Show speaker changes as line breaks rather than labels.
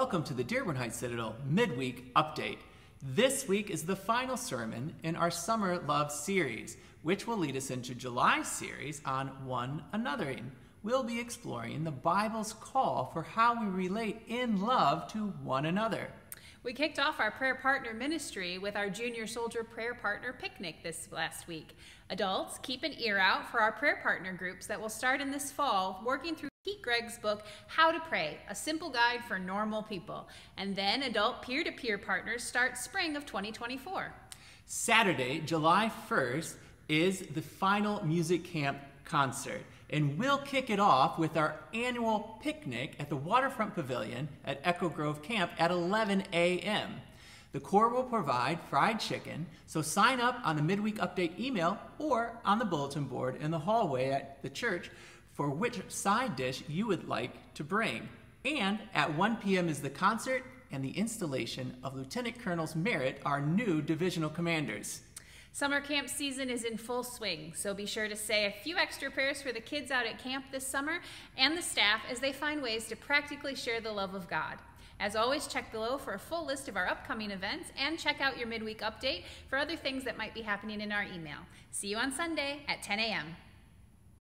Welcome to the Dearborn Heights Citadel Midweek Update. This week is the final sermon in our Summer Love series, which will lead us into July series on one anothering. We'll be exploring the Bible's call for how we relate in love to one another.
We kicked off our prayer partner ministry with our junior soldier prayer partner picnic this last week. Adults, keep an ear out for our prayer partner groups that will start in this fall, working through Pete Greig's book, How to Pray, a simple guide for normal people. And then adult peer to peer partners start spring of 2024.
Saturday, July 1st, is the final music camp concert. And we'll kick it off with our annual picnic at the Waterfront Pavilion at Echo Grove Camp at 11 a.m. The Corps will provide fried chicken, so sign up on the midweek update email or on the bulletin board in the hallway at the church for which side dish you would like to bring. And at 1 p.m. is the concert and the installation of Lieutenant Colonels Merritt, our new divisional commanders.
Summer camp season is in full swing, so be sure to say a few extra prayers for the kids out at camp this summer and the staff as they find ways to practically share the love of God. As always, check below for a full list of our upcoming events and check out your midweek update for other things that might be happening in our email. See you on Sunday at 10 a.m.